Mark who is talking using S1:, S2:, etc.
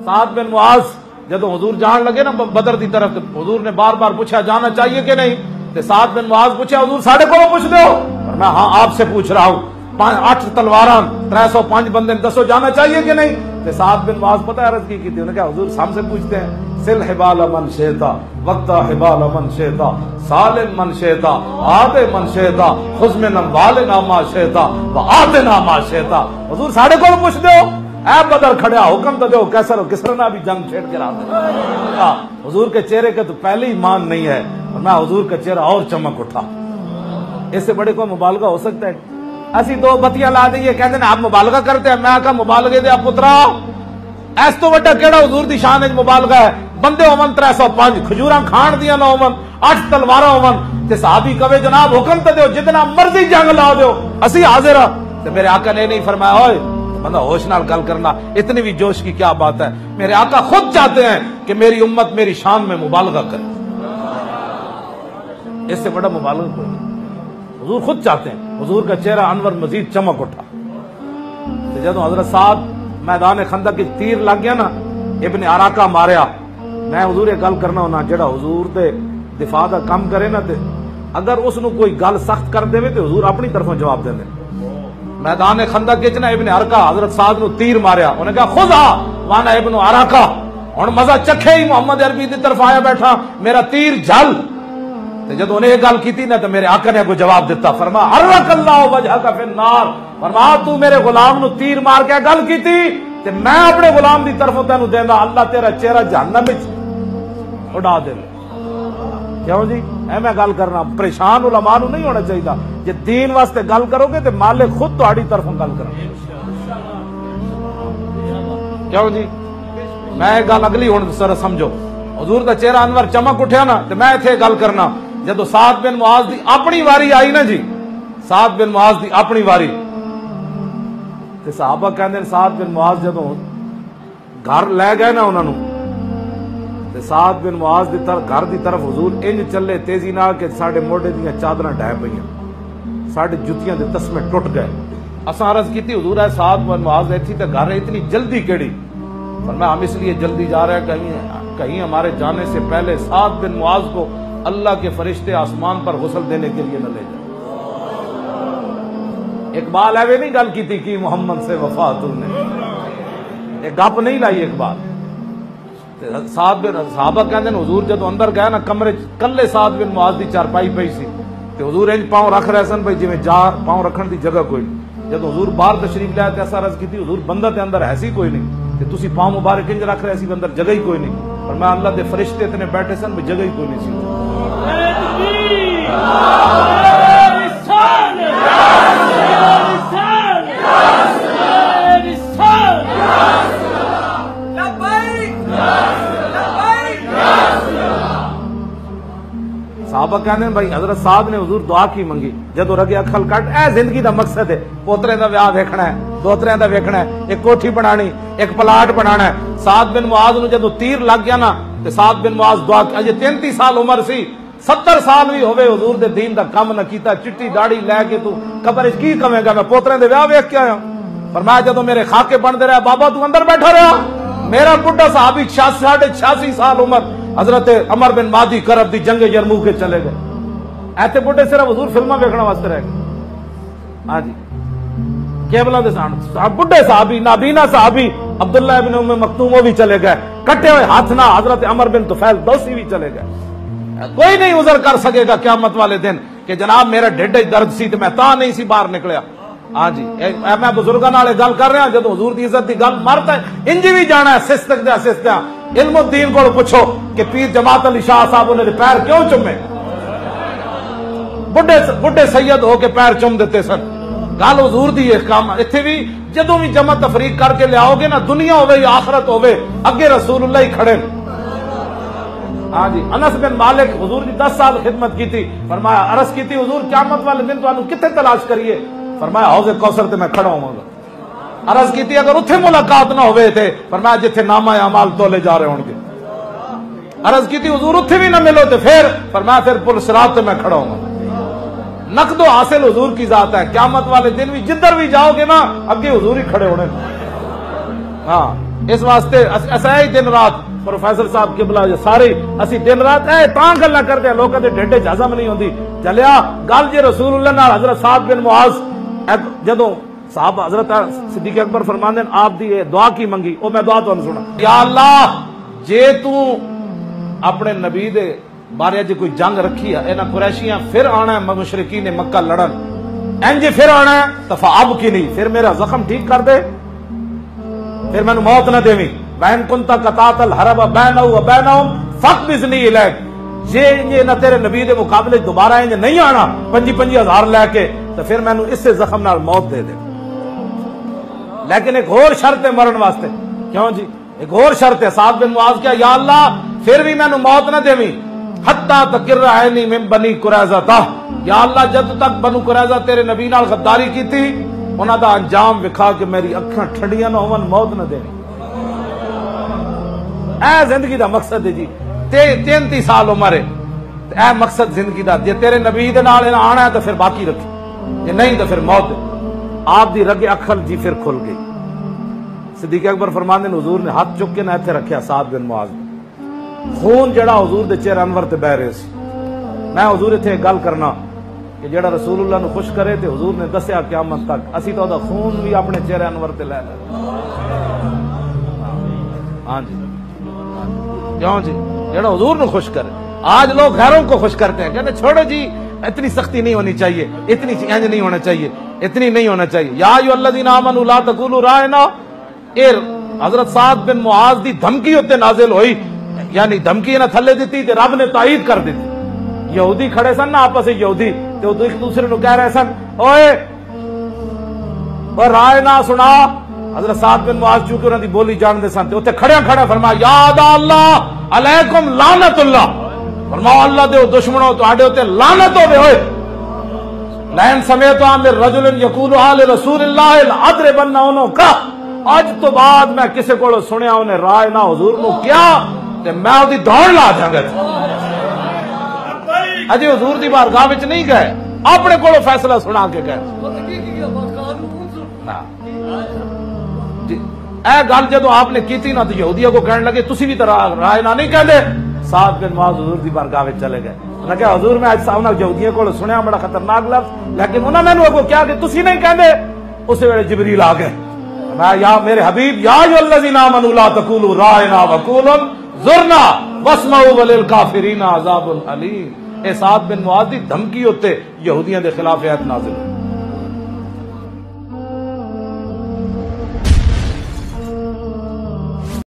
S1: सात बिन मुआस जब हजूर जान लगे ना बदर की तरफ़ तो हजूर ने बार बार पूछा, जाना चाहिए कि नहीं? तो सात बिन मुआस पूछे, हजूर, साढ़े को पूछ दो। मैं हाँ आपसे पूछ रहा हूँ। अठ तलवारा, त्रै सौ पाँच बंदे दसो, जाना चाहिए कि नहीं? तो सात बिन मुआज पता है की की थी? उन्होंने कहा, हजूर, सामसे पूछते हैं। सिल हिबाल अमन शेता, वक्ता हिबाल अमन शेता साल मन शेता आते मन शेता खुशमे नम वाले नामा शेता, व आते नामा शेता। हजूर, साढ़े को पूछ दो। ऐ बदर खड़ा हुक्म तो दो कैसर किसर ना भी जंग छेड़ के रहा हाँ, हुजूर के चेहरे के तो पहले ही मान नहीं है और मैं हुजूर का चेहरा और चमक उठा इससे बड़े कोई मुबालगा हो सकता है ਅਸੀਂ ਦੋ ਬੱਤੀਆਂ ਲਾ ਦਈਏ ਕਹਿੰਦੇ ਨੇ ਆਪ ਮੁਬਾਲਗਾ ਕਰਤੇ ਆ ਮੈਂ ਕਹਾ ਮੁਬਾਲਗੇ ਦੇ ਪੁੱਤਰਾ ਇਸ ਤੋਂ ਵੱਡਾ ਕਿਹੜਾ ਹਜ਼ੂਰ ਦੀ ਸ਼ਾਨ ਵਿੱਚ ਮੁਬਾਲਗਾ ਹੈ ਬੰਦੇ ਹੋਵਨ 305 ਖਜੂਰਾਂ ਖਾਣ ਦੀਆਂ ਨਾ ਹੋਵਨ 8 ਤਲਵਾਰਾਂ ਹੋਵਨ ਤੇ ਸਾਹਬੀ ਕਵੇ ਜਨਾਬ ਹੁਕਮ ਤੇ ਦਿਓ ਜਿਤਨਾ ਮਰਜ਼ੀ ਜੰਗ ਲਾ ਦਿਓ ਅਸੀਂ ਹਾਜ਼ਰ ਹਾਂ ਤੇ ਮੇਰੇ ਆਕਾ ਨੇ ਨਹੀਂ फरमाया ओए बंदा होश नाल गल करना, इतनी भी जोश की क्या बात है? मेरे आका खुद चाहते हैं कि मेरी उम्मत मेरी शान में मुबालगा करे। इससे बड़ा मुबालगा कोई हजूर खुद चाहते हैं। हजूर का चेहरा अनवर मजीद चमक उठा। तो जब हज़रत साहब मैदान खंदक की तीर लग गया ना, इबन आराका मारिया, मैं हजूर ये गल करना होना, जेड़ा हजूर दे दिफा का काम करे ना अगर उसनु कोई गल सख्त कर देवे तो हजूर अपनी तरफों जवाब देंगे मैदान ने खंदक खिंचना इबन अरका हज़रत साहब नीर मारिया। उन्हें कहा, खुद आ माना इबन अराका। हूँ मज़ा चखे ही मोहम्मद अरबी की तरफ़ आया बैठा, मेरा तीर जल। जो उन्हें गल की ना तो मेरे आका ने अगो जवाब दिता, फरमा हर अल्लाह वजह का फिर नार फरमा, तू मेरे गुलाम नु तीर मार के गल की मैं अपने गुलाम की तरफ़ तेन देना अल्लाह तेरा चेहरा जानना उड़ा दे क्यों जी एवं गल करना। परेशान उलमा नहीं होना चाहिए जे दीन वास्ते गल करोगे तो माले खुद थोड़ी तो तरफों गल कर। क्यों जी, मैं गल अगली हूँ सर समझो। हजूर का चेहरा अनवर चमक उठा ना तो मैं इतने गल करना। जो सात बिन मुआज की अपनी वारी आई ना जी सात बिन मुआज की अपनी वारी। साहबा कहते सात बिन मुआज जो घर लै गए ना उन्होंने ਤੇ ਸਾਦ ਬਿਨ ਮੁਆਜ਼ ਦੀ ਤਰਫ ਘਰ ਦੀ ਤਰਫ ਹਜ਼ੂਰ ਇੰਜ ਚੱਲੇ ਤੇਜ਼ੀ ਨਾਲ ਕਿ ਸਾਡੇ ਮੋਢੇ ਦੀਆਂ ਚਾਦਰਾਂ ਡਹਿ ਪਈਆਂ ਸਾਡੇ ਜੁੱਤੀਆਂ ਦੇ ਤਸਮੇ ਟੁੱਟ ਗਏ ਅਸਾਂ ਅਰਜ਼ ਕੀਤੀ ਹਜ਼ੂਰ ਹੈ ਸਾਦ ਬਿਨ ਮੁਆਜ਼ ਇੱਥੇ ਤੇ ਘਰ ਇਤਨੀ ਜਲਦੀ ਕਿਹੜੀ फरमाया हम इसलिए जल्दी जा रहे हैं कहीं कहीं हमारे जाने से पहले सात बिन मुआज को अल्लाह के फरिश्ते आसमान पर गुसल देने के लिए न ले जाए इकबाल है वे नहीं गल की थी कि मोहम्मद से वफा तुमने एक गप नहीं लाई इकबाल साहब बिन साहबा कहते हजूर जो अंदर गया ना कमरे कले साहब बिन मुआज की चारपाई पई सी। हजूर इंज पाँव रख रहे सन भाई जिमें जा पाँव रखने की जगह कोई नहीं जब हजूर बहर तशरीफ़ लिया तो असा रज की हजूर बंदा तो अंदर ऐसी कोई नहीं तो तुम पाँव मुबारक इंज रख रहे सी अंदर जगह ही कोई नहीं और मैं अल्लाह के फरिश्ते इतने बैठे सन भी जगह ही कोई नहीं बाबा भाई, हज़रत साहब ने हजूर दुआ की मंगी। जो रगे अखल कट ए ज़िंदगी का मकसद है, पोतरे का व्याह देखना है का है, एक कोठी एक पलाट है। सात बिन मुआज न जो तीर लग गया ना तो सात बिन मुआज दुआ अजे तैंती साल उम्र सी, सत्तर साल भी होवे हजूर दीन का कम किया चिट्टी दाड़ी लैके तू कबर की कवेगा मैं पोतरे के व्याह वेख के आया पर मैं जो मेरे खाके बनते रहा, बाबा तू अंदर बैठा रहा। मेरा बुढ़ा साहब छियासी, साढ़े छियासी साल उम्र हज़रत अमर बिन मादी करब दी जंगे जरमू के चले गए। ऐसे बुढ़े सिर्फ़ हजूर फिल्मा देखने वास्ते रह गए। हाँ जी। केवला दे सान बुढ़े साहबी, नाबीना साहबी, अब्दुल्ला इब्न उम्मे मखतूम भी चले गए। कटे हुए हाथ ना हज़रत अमर बिन तुफैल दोसी भी चले गए। कोई नहीं उजर कर सकेगा क्यामत वाले दिन कि जनाब मेरा ढिड दर्द सी तो मैं ता नहीं सी बाहर निकलिया। हाँ जी। मैं बुज़ुर्गों गल कर रहा जो हजूर की इज़्ज़त की गल मरता इंज भी जाना है, सिस्तक दे सिस्त्या इल्मुद्दीन को पूछो कि पीर जमात अली शाह साहब उन्हें पैर क्यों चुमे? बुढ़े बुढ़े सैयद होके पैर चुम देते सर गल हजूर दी एक काम इतने भी जो भी जमा तफरीक करके लियाओगे ना, दुनिया हो आखरत हो अगे रसूल उल्ला ही खड़े हाँ जी, अनस बिन मालिक हजूर की दस साल खिदमत की थी। फरमाया, अरस की थी, हजूर क्या मत वाले दिन तो कितने तलाश करिए? फरमाया, हौजे कौशल से मैं खड़ा होगा अरज की अगर उथे मुलाकात ना हो थे पर मैं जिथे नामा अमाल तोले जा रहे होंगे अरज की हजूर उथे भी ना मिलो तो फिर, पर मैं फिर पुलिस रात में खड़ा हूँ नकदो हासिल हजूर की जात है। क्यामत वाले दिन भी जिधर भी जाओगे ना अगे हजूर ही खड़े होने। हाँ इस वास्ते ऐसा ही दिन रात, प्रोफेसर साहब के बुला सारे, असि दिन रात ऐ गल गल्ला करते हैं लोगों ढेडे जजम नहीं होंगी चलिया गल जे रसूल हज़रत साहब बिन मुआज जदों साहब, हज़रत सिद्दीक अकबर फरमान आप दी दुआ की मंगी, ओ मैं दुआ तुम सुना। या जे तू अपने नबी दे बारे जो कोई जंग रखी है इन्हें कुरैशियाँ फिर आना है मुशरकी ने मक्का लड़न। इंज फिर आना है तफा तो अब की नहीं, फिर मेरा जख्म ठीक कर दे। फिर मैं मौत ना देवी। बहन कुंता कतातल हरब बहन बैन फक बिजनी इलेक्ट जे इंजे ना तेरे नबी के मुकाबले दोबारा इंज नहीं आना पंजी पंजी हज़ार लैके तो फिर मैं इसे जख्म न मौत दे देना लेकिन एक और शर्त है मरण वास्ते। क्यों जी? एक और शर्त है। साहब बिन मुआज क्या, या अल्लाह, फिर भी मैं मौत ना देवी। हत्ता तकिर नहीं मैं बनी कुरैजा ता या अल्लाह जब तक बनू कुरैजा तेरे नबी नाल गद्दारी की थी उन्होंने अंजाम विखा के मेरी अखा ठंडिया ना होवन, मौत ना देनी ए ज़िंदगी का मकसद है जी। ते तेंती साल उम्र है। ए मकसद ज़िंदगी का जे तेरे नबी आना है तो फिर बाकी रखी। जे नहीं तो फिर मौत है। आप दी रगे अखल जी फिर खुल गई। सिद्दीक अकबर फरमान ने, हजूर ने हाथ चुक के ना इतने रखे सात बिन मुआज खून जरा हजूर के चेहरे अनवर से बह रहे मैं हजूर इतने गल करना, कि जरा रसूल उल्ला खुश करे तो हजूर ने दसिया क्या क्यामत तक, असि तो खून भी अपने चेहरे अनवर से लै हाँ जी। क्यों जी? जरा हजूर न खुश करे। आज लोग घरों को खुश करते हैं। कहते छोड़ो जी, इतनी सख्ती नहीं होनी चाहिए, इतनी इंज नहीं होना चाहिए। इतनी नहीं होना चाहिए। यादीना ए, हज़रत साद बिन मुआज दी धमकी उत्ते नाजिल हुई। यानी धमकी ना थले दी ते रब ने तायद कर दी यहूदी खड़े सन ना आपस यहूदी। तो एक दूसरे को कह रहे सन, ओए राय ना सुना। हज़रत साद बिन मुआज चूँकि उन्होंने बोली जानते सन उत्ते खड़े खड़े फरमा याद अल्लाह, अलैकुम लानतुल्लाह। फरमा अल्लाह दे दुश्मनों तो आड़े उत्ते लानत होवे ओए नयन समय तो आमिर रजुल यकूल रसूल अदरे बनना उन्होंने अज तो बाद मैं किसी को सुनिया उन्हें राय ना हजूर न क्या? मैं ओदी दौड़ ला देंगे अजय हजूर की बारगाह नहीं गए। अपने को फैसला सुना के गए। ए गल जो आपने की ना तो यूदिया को कह लगे तुम भी तो राय ना नहीं कहते साहब के नवाज़ हजूर की बारगाह चले गए। उन्हें क्या हजूर मैं अज साहब जवदियों को सुनया बड़ा खतरनाक लफ लेकिन उन्होंने मैंने अगो क्या कि तुम नहीं कहते उस वे जबरी ला गए। मैं या मेरे हबीब याजीना बिन मुआद धमकी उत्ते यहूदियों के खिलाफ एत नाजिल हो